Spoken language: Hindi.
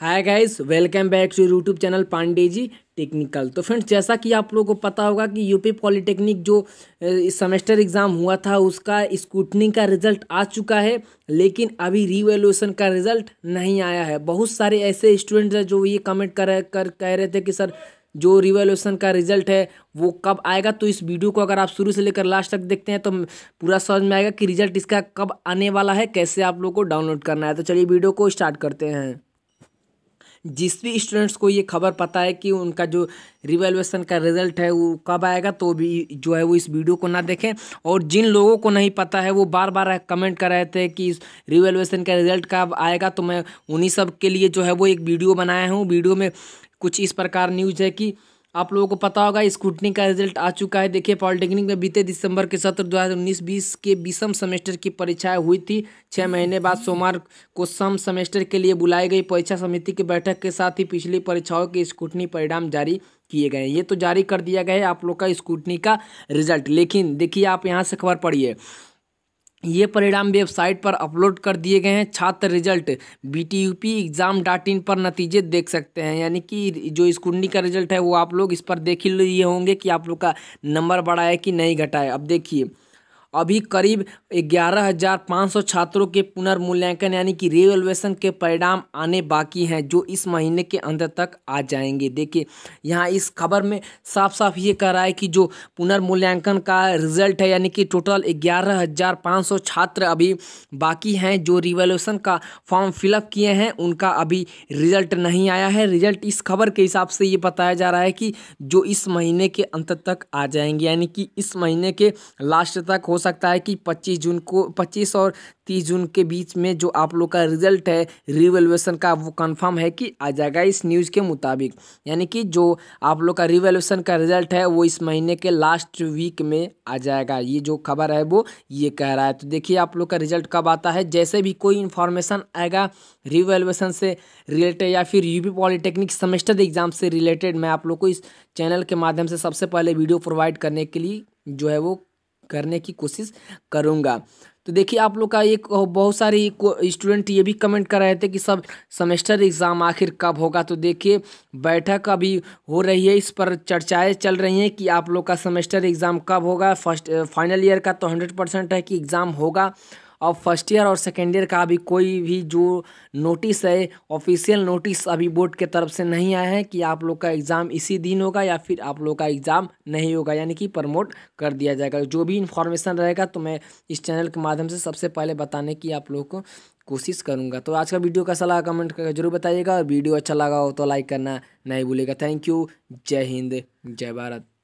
Hi guys welcome back to YouTube channel Pandey ji technical तो फ्रेंड्स जैसा कि आप लोगों को पता होगा कि यूपी पॉलिटेक्निक जो सेमेस्टर एग्ज़ाम हुआ था, उसका स्कूटनी का रिज़ल्ट आ चुका है, लेकिन अभी रीवैल्यूएशन का रिज़ल्ट नहीं आया है। बहुत सारे ऐसे स्टूडेंट्स हैं जो ये कमेंट कर कर, कह रहे थे कि सर, जो रिवैल्यूएशन का रिज़ल्ट है, वो कब आएगा? तो इस वीडियो को अगर आप शुरू से लेकर लास्ट तक देखते हैं तो पूरा समझ में आएगा कि रिज़ल्ट इसका कब आने वाला है, कैसे आप लोग को डाउनलोड करना है। तो चलिए वीडियो को स्टार्ट करते हैं। जिस भी स्टूडेंट्स को ये खबर पता है कि उनका जो रिवेलुएसन का रिज़ल्ट है वो कब आएगा तो भी जो है वो इस वीडियो को ना देखें। और जिन लोगों को नहीं पता है, वो बार बार कमेंट कर रहे थे कि रिवेलुएसन का रिज़ल्ट कब आएगा तो मैं उन्हीं सब के लिए जो है वो एक वीडियो बनाया हूँ। वीडियो में कुछ इस प्रकार न्यूज़ है कि आप लोगों को पता होगा स्कूटनी का रिज़ल्ट आ चुका है। देखिए पॉलिटेक्निक में बीते दिसंबर के सत्र दो हज़ार उन्नीस बीस के बीसम सेमेस्टर की परीक्षाएँ हुई थी। छः महीने बाद सोमवार को सम सेमेस्टर के लिए बुलाई गई परीक्षा समिति की बैठक के साथ ही पिछली परीक्षाओं के स्कूटनी परिणाम जारी किए गए ये तो जारी कर दिया गया है आप लोग का स्कूटनी का रिज़ल्ट लेकिन देखिए, आप यहाँ से खबर पढ़िए। ये परिणाम वेबसाइट पर अपलोड कर दिए गए हैं। छात्र result B T U P exam dot in पर नतीजे देख सकते हैं। यानी कि जो इस कुंडी का रिज़ल्ट है, वो आप लोग इस पर देख ही लिए होंगे कि आप लोग का नंबर बढ़ा है कि नहीं घटा है। अब देखिए अभी करीब ग्यारह हज़ार पाँच सौ छात्रों के पुनर्मूल्यांकन यानी कि रिवेल्युएशन के परिणाम आने बाकी हैं, जो इस महीने के अंत तक आ जाएँगे। देखिए, यहाँ इस खबर में साफ़ साफ़ ये कह रहा है कि जो पुनर्मूल्यांकन का रिज़ल्ट है, यानी कि टोटल ग्यारह हज़ार पाँच सौ छात्र अभी बाकी हैं, जो रिवेल्यूशन का फॉर्म फिलअप किए हैं, उनका अभी रिज़ल्ट नहीं आया है। रिज़ल्ट इस खबर के हिसाब से ये बताया जा रहा है कि जो इस महीने के अंत तक आ जाएँगे, यानी कि इस महीने के लास्ट तक हो सकता है कि 25 जून को 25 और 30 जून के बीच में जो आप लोग का रिज़ल्ट है रिवेल्युएशन का, वो कंफर्म है कि आ जाएगा इस न्यूज़ के मुताबिक। यानी कि जो आप लोग का रिवेल्युएशन का रिज़ल्ट है, वो इस महीने के लास्ट वीक में आ जाएगा। ये जो खबर है, वो ये कह रहा है। तो देखिए, आप लोग का रिज़ल्ट कब आता है? जैसे भी कोई इन्फॉर्मेशन आएगा रिवेल्युएशन से रिलेटेड या फिर यूपी पॉलिटेक्निक सेमेस्टर एग्ज़ाम से रिलेटेड मैं आप लोग को इस चैनल के माध्यम से सबसे पहले वीडियो प्रोवाइड करने के लिए जो है, वो करने की कोशिश करूँगा। तो देखिए, आप लोग का एक बहुत सारे स्टूडेंट ये भी कमेंट कर रहे थे कि सब सेमेस्टर एग्ज़ाम आखिर कब होगा? तो देखिए, बैठक अभी हो रही है, इस पर चर्चाएँ चल रही हैं कि आप लोग का सेमेस्टर एग्ज़ाम कब होगा? फ़र्स्ट, फाइनल ईयर का तो हंड्रेड परसेंट है कि एग्ज़ाम होगा। और फ़र्स्ट ईयर और सेकेंड ईयर का अभी कोई भी जो नोटिस है, ऑफिशियल नोटिस अभी बोर्ड के तरफ़ से नहीं आया है कि आप लोग का एग्ज़ाम इसी दिन होगा या फिर आप लोग का एग्ज़ाम नहीं होगा, यानी कि प्रमोट कर दिया जाएगा। जो भी इन्फॉर्मेशन रहेगा तो मैं इस चैनल के माध्यम से सबसे पहले बताने की आप लोग को कोशिश करूँगा। तो आज का वीडियो कैसा लगा कमेंट करके ज़रूर बताइएगा और वीडियो अच्छा लगा हो तो लाइक करना नहीं भूलेगा थैंक यू। जय हिंद। जय भारत।